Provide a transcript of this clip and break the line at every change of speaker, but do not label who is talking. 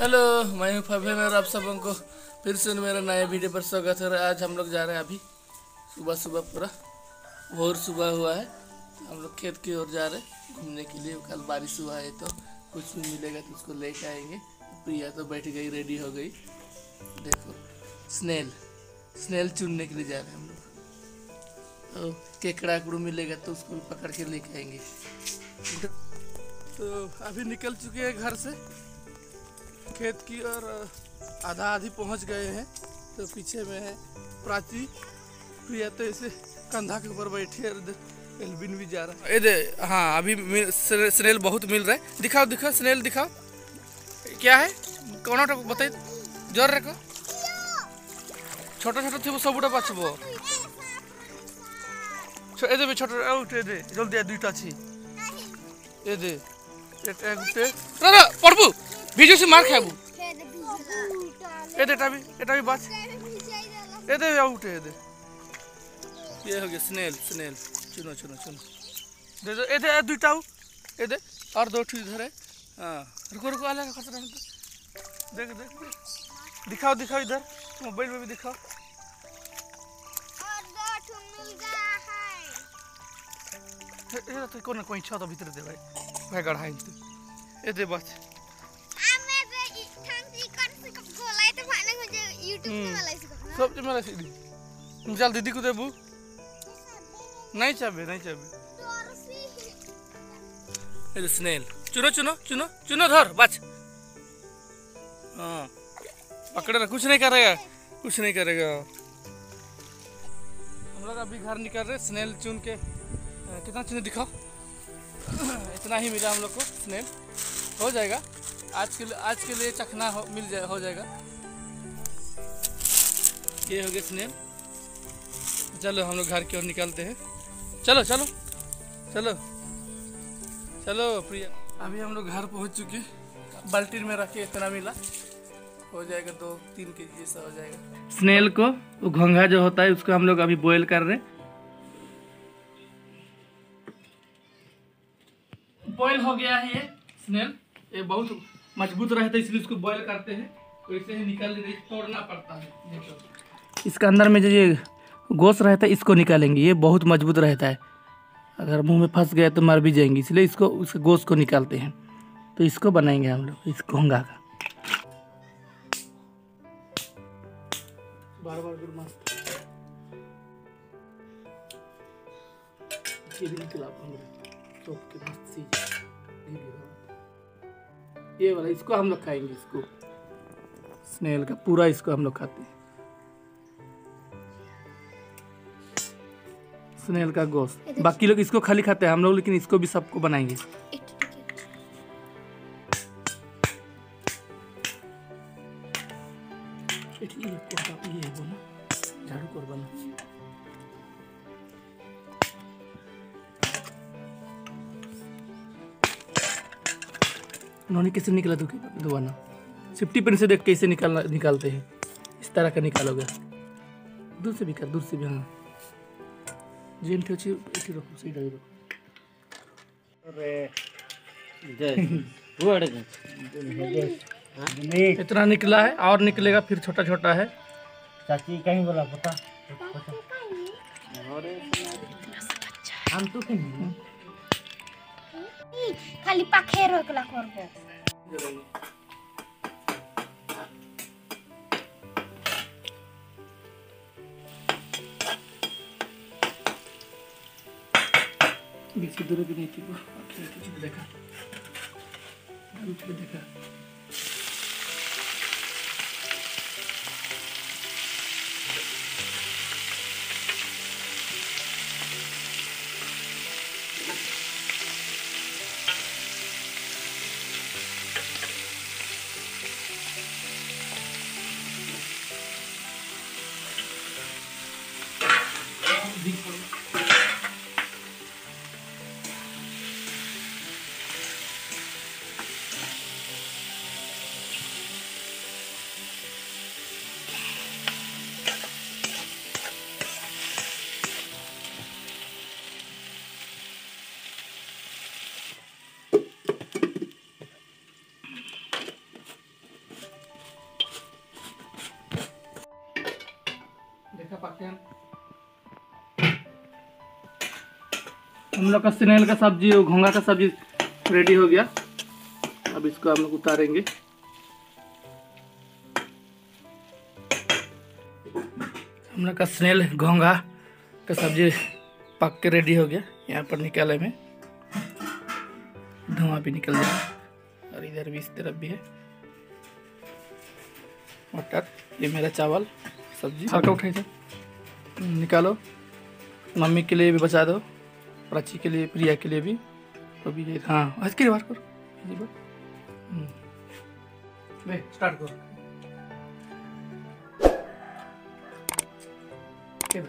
Hello, मैं हूँ फवेन और आप सबको फिर से मेरा नया वीडियो पर स्वागत है आज हम लोग जा रहे हैं अभी सुबह सुबह पूरा, भोर सुबह हुआ है हम लोग खेत की ओर जा रहे हैं घूमने के लिए, कल बारिश हुआ है तो कुछ भी मिलेगा तो उसको लेके आएँगे। प्रिया तो बैठ गई रेडी हो गई। देखो स्नेल स्नेल चुनने के लिए जा रहे हैं हम लोग। तो केकड़ा कड़ू मिलेगा तो उसको भी पकड़ के लेके आएँगे। तो अभी निकल चुके हैं घर से। खेत की और आधा आधी पहुँच गए हैं तो पीछे में है प्राची। प्रिया तो इसे कंधा के ऊपर बैठी है एलबिन भी जा रहा है। दे हाँ अभी स्नेल बहुत मिल रहा है। दिखाओ दिखाओ स्नेल दिखाओ। क्या है? कौन बताइए। ज़ोर रखो। छोटा छोटा थी सबूटा बाछबो ए दे छोटा ए जल्दी आ दुईटा छी। ए दे पढ़बू। পড়বু ভিজুছি মার খাবু এ দে এটা भी এটা भी বাচ এ দে আউট এ দে ये हो गया स्नेल स्नेल चुनो चुनो चुनो दे दो ए दे ए दुईटा आउ ए दे और दो ठीक इधर है हाँ रुको रुको अलग खर्च रहने दो देख देख दिखाओ दिखाओ इधर मोबाइल में भी दिखाओ ए तो कोन कोई छत भीतर दे भाई भाई गढ़ाई तू ए दे बस सब मेरा सीधी चल दीदी को देबू। नहीं चाबे नहीं चाबे ये स्नेल, चुनो चुनो चुनो चुनो धर, बच। हाँ पकड़े ना कुछ नहीं करेगा, कुछ नहीं करेगा। हम लोग अभी घर निकल रहे स्नेल चुन के। कितना चुने दिखाओ। इतना ही मिला हम लोग को, स्नेल। हो जाएगा। आज के लिए, आज के लिए चखना हो, मिल जाए, हो जाएगा। ये हो गया स्नेल चलो, हम लोग घर की ओर निकलते हैं। चलो चलो चलो चलो, प्रिया। अभी हम लोग घर पहुँच चुके बाल्टी में रख इतना मिला। हो जाएगा दो, तीन के जी जैसा हो जाएगा। स्नेल को, वो घोंघा जो होता है, उसको हम लोग अभी बॉयल कर रहे हैं। बॉयल हो गया है ये, स्नेल। ये बहुत मज़बूत रहता है, इसलिए इसको बॉयल करते हैं। तो इसे ही निकाल तोड़ना पड़ता है इसका अंदर में जो ये गोश्त रहता है, इसको निकालेंगे। ये बहुत मज़बूत रहता है। अगर मुँह में फंस गया तो मर भी जाएँगे, इसलिए इसको उसके गोश्त को निकालते हैं। तो इसको बनाएँगे हम लोग, इस घोंघा का। ये वाला, इसको हम लोग खाएँगे, इसको। स्नेल का, पूरा इसको हम लोग खाते हैं। स्नेल का गोश्त। बाकी लोग इसको खाली खाते हैं हम लोग लेकिन इसको भी सबको बनाएँगे। उन्होंने कैसे निकला दुबाना सिफ्टी पेन से देख कैसे निकालना निकालते हैं। इस तरह का निकालोगे। दूर से भी कर दूर से भी हाँ। जेंट अच्छी अच्छी रखो सही डाल रखो इतना निकला है और निकलेगा फिर छोटा छोटा है
चाची कहीं बोला पता हम तो कहीं
খালি পাখে রকলা
ಗಿಫ್ಟಿದ್ದರಿಗೆ ನೀತಿಗೂ ಬೇಕಾ ಬೇಕಾ पकाते हैं। हम लोग का स्नेल का सब्ज़ी और घोंगा का सब्ज़ी रेडी हो गया। अब इसको हम लोग उतारेंगे। हम लोग का स्नेल घोंगा का सब्ज़ी पक के रेडी हो गया। यहाँ पर निकाले में। धुआँ भी निकल गया। और इधर भी इस तरफ़ भी है। मटर, ये मेरा चावल, सब्ज़ी। हल्का उठाई थे निकालो। मम्मी के लिए भी बचा दो, प्राची के लिए, प्रिया के लिए भी। तो भी ये हाँ आज के बार करो। बार। हम्म। स्टार्ट करो। के